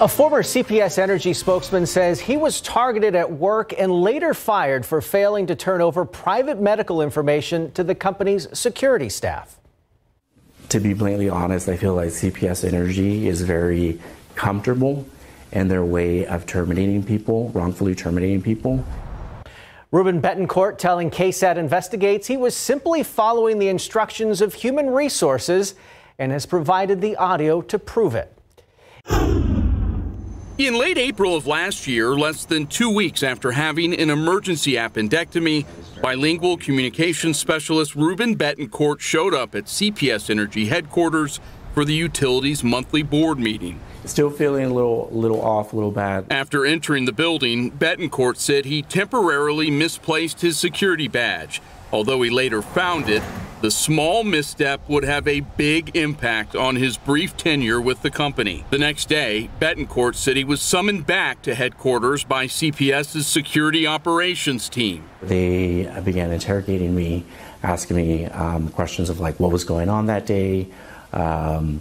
A former CPS Energy spokesman says he was targeted at work and later fired for failing to turn over private medical information to the company's security staff. To be blatantly honest, I feel like CPS Energy is very comfortable in their way of terminating people, wrongfully terminating people. Ruben Betancourt telling KSAT Investigates he was simply following the instructions of human resources and has provided the audio to prove it. In late April of last year, less than two weeks after having an emergency appendectomy, bilingual communications specialist Ruben Betancourt showed up at CPS Energy headquarters for the utility's monthly board meeting. Still feeling a little, little off, a little bad. After entering the building, Betancourt said he temporarily misplaced his security badge. Although he later found it, the small misstep would have a big impact on his brief tenure with the company. The next day, Betancourt said he was summoned back to headquarters by CPS's security operations team. They began interrogating me, asking me um, questions of like what was going on that day. Um,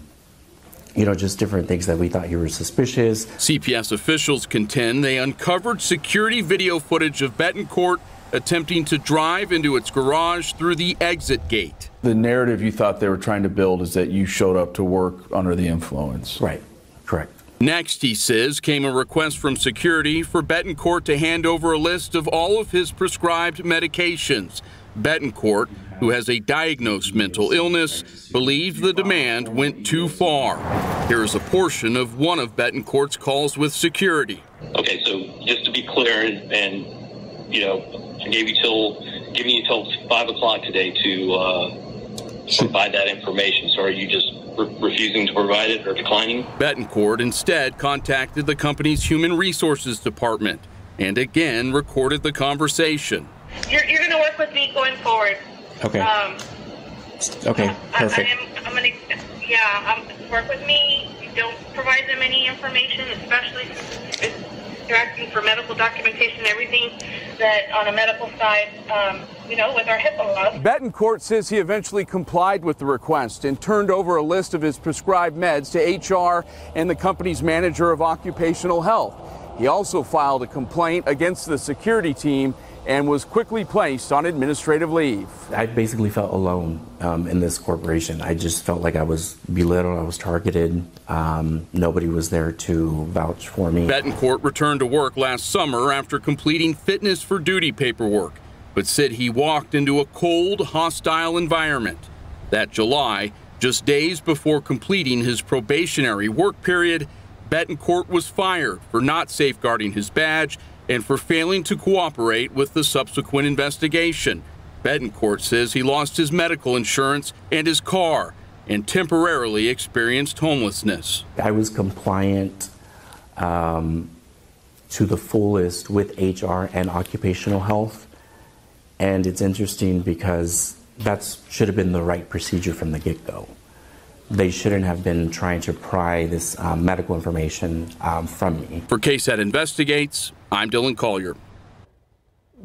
you know, just different things that we thought you were suspicious. CPS officials contend they uncovered security video footage of Betancourt attempting to drive into its garage through the exit gate. The narrative you thought they were trying to build is that you showed up to work under the influence. Right, correct. Next, he says, came a request from security for Betancourt to hand over a list of all of his prescribed medications. Betancourt, who has a diagnosed mental illness, believed the demand went too far. Here is a portion of one of Betancourt's calls with security. Okay, so just to be clear, and you know, I gave you till giving you till five o'clock today to uh, provide that information. So are you just re- refusing to provide it or declining? Betancourt instead contacted the company's human resources department and again recorded the conversation. You're, you're going to work with me going forward. Okay. Um, okay. Perfect. I, I am, I'm going to, yeah, um, work with me. Don't provide them any information, especially since they're asking for medical documentation and everything that on a medical side, um, you know, with our HIPAA laws. Betancourt says he eventually complied with the request and turned over a list of his prescribed meds to HR and the company's manager of occupational health. He also filed a complaint against the security team and was quickly placed on administrative leave. I basically felt alone um, in this corporation. I just felt like I was belittled, I was targeted. Um, nobody was there to vouch for me. Betancourt returned to work last summer after completing fitness for duty paperwork, but said he walked into a cold, hostile environment. That July, just days before completing his probationary work period, Betancourt was fired for not safeguarding his badge and for failing to cooperate with the subsequent investigation. Betancourt says he lost his medical insurance and his car and temporarily experienced homelessness. I was compliant um, to the fullest with HR and occupational health. And it's interesting because that should have been the right procedure from the get go they shouldn't have been trying to pry this um, medical information um, from me. For KSAT Investigates, I'm Dillon Collier.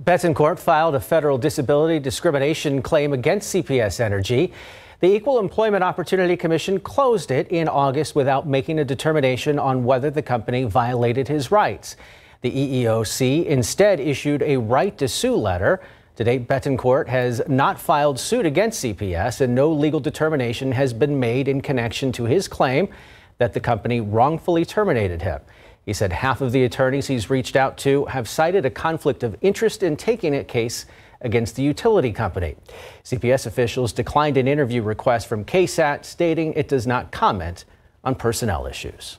Betancourt filed a federal disability discrimination claim against CPS Energy. The Equal Employment Opportunity Commission closed it in August without making a determination on whether the company violated his rights. The EEOC instead issued a right to sue letter. To date, Betancourt has not filed suit against CPS, and no legal determination has been made in connection to his claim that the company wrongfully terminated him. He said half of the attorneys he's reached out to have cited a conflict of interest in taking a case against the utility company. CPS officials declined an interview request from KSAT, stating it does not comment on personnel issues.